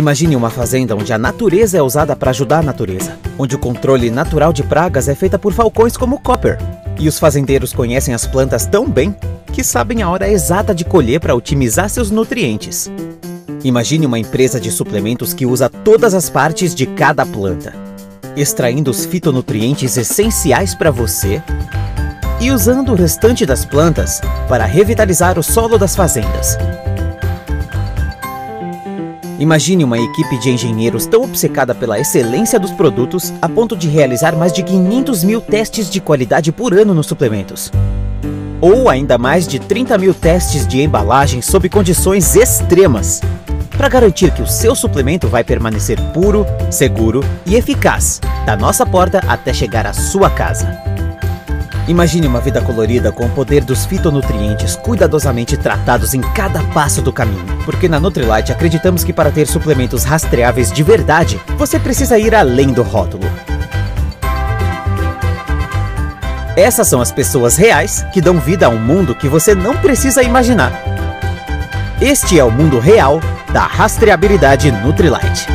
Imagine uma fazenda onde a natureza é usada para ajudar a natureza, onde o controle natural de pragas é feita por falcões como Copper. E os fazendeiros conhecem as plantas tão bem que sabem a hora exata de colher para otimizar seus nutrientes. Imagine uma empresa de suplementos que usa todas as partes de cada planta, extraindo os fitonutrientes essenciais para você e usando o restante das plantas para revitalizar o solo das fazendas. Imagine uma equipe de engenheiros tão obcecada pela excelência dos produtos a ponto de realizar mais de 500 mil testes de qualidade por ano nos suplementos. Ou ainda mais de 30 mil testes de embalagem sob condições extremas, para garantir que o seu suplemento vai permanecer puro, seguro e eficaz, da nossa porta até chegar à sua casa. Imagine uma vida colorida com o poder dos fitonutrientes cuidadosamente tratados em cada passo do caminho. Porque na Nutrilite acreditamos que para ter suplementos rastreáveis de verdade, você precisa ir além do rótulo. Essas são as pessoas reais que dão vida a um mundo que você não precisa imaginar. Este é o mundo real da rastreabilidade Nutrilite.